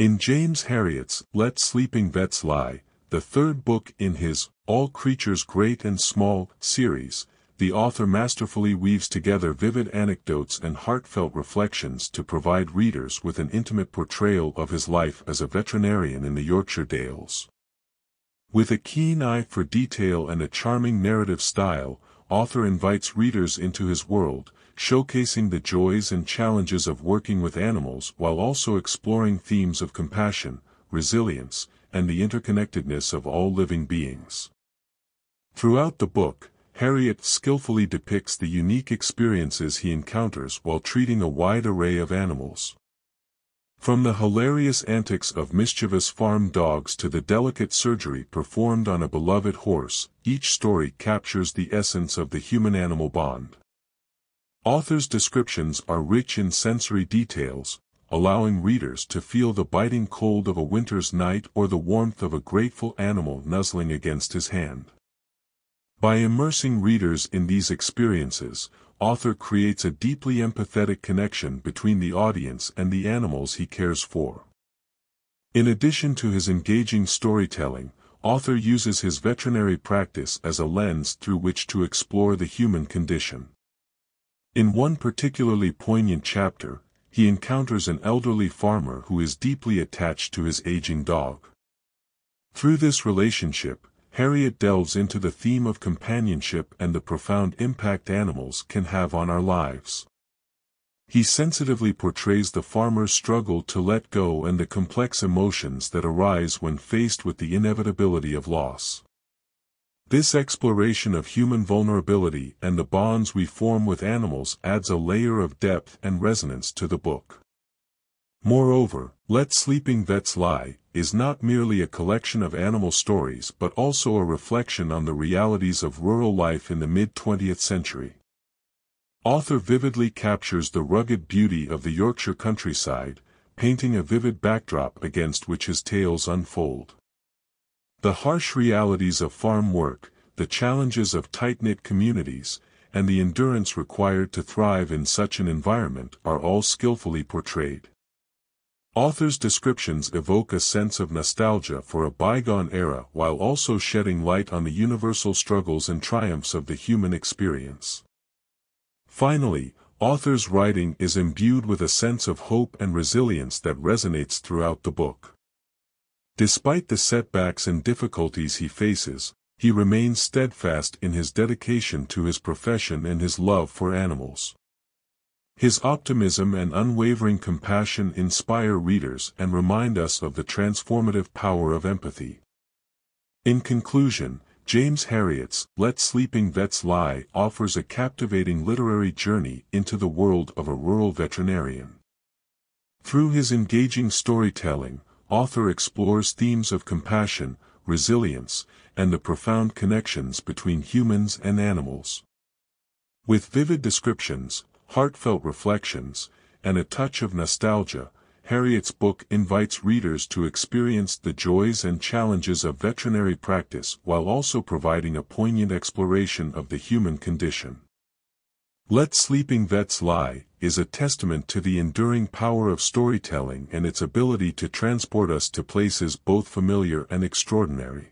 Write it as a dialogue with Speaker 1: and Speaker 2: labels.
Speaker 1: In James Herriot's Let Sleeping Vets Lie, the third book in his All Creatures Great and Small series, the author masterfully weaves together vivid anecdotes and heartfelt reflections to provide readers with an intimate portrayal of his life as a veterinarian in the Yorkshire Dales. With a keen eye for detail and a charming narrative style, author invites readers into his world, showcasing the joys and challenges of working with animals while also exploring themes of compassion, resilience, and the interconnectedness of all living beings. Throughout the book, Herriot skillfully depicts the unique experiences he encounters while treating a wide array of animals. From the hilarious antics of mischievous farm dogs to the delicate surgery performed on a beloved horse, each story captures the essence of the human-animal bond. Author's descriptions are rich in sensory details, allowing readers to feel the biting cold of a winter's night or the warmth of a grateful animal nuzzling against his hand. By immersing readers in these experiences, author creates a deeply empathetic connection between the audience and the animals he cares for. In addition to his engaging storytelling, author uses his veterinary practice as a lens through which to explore the human condition. In one particularly poignant chapter, he encounters an elderly farmer who is deeply attached to his aging dog. Through this relationship, Herriot delves into the theme of companionship and the profound impact animals can have on our lives. He sensitively portrays the farmer's struggle to let go and the complex emotions that arise when faced with the inevitability of loss. This exploration of human vulnerability and the bonds we form with animals adds a layer of depth and resonance to the book. Moreover, Let Sleeping Vets Lie is not merely a collection of animal stories but also a reflection on the realities of rural life in the mid-20th century. Author vividly captures the rugged beauty of the Yorkshire countryside, painting a vivid backdrop against which his tales unfold. The harsh realities of farm work, the challenges of tight-knit communities, and the endurance required to thrive in such an environment are all skillfully portrayed. Author's descriptions evoke a sense of nostalgia for a bygone era while also shedding light on the universal struggles and triumphs of the human experience. Finally, author's writing is imbued with a sense of hope and resilience that resonates throughout the book. Despite the setbacks and difficulties he faces, he remains steadfast in his dedication to his profession and his love for animals. His optimism and unwavering compassion inspire readers and remind us of the transformative power of empathy. In conclusion, James Herriot's Let Sleeping Vets Lie offers a captivating literary journey into the world of a rural veterinarian. Through his engaging storytelling, author explores themes of compassion, resilience, and the profound connections between humans and animals. With vivid descriptions, heartfelt reflections, and a touch of nostalgia, Herriot's book invites readers to experience the joys and challenges of veterinary practice while also providing a poignant exploration of the human condition. Let Sleeping Vets Lie is a testament to the enduring power of storytelling and its ability to transport us to places both familiar and extraordinary.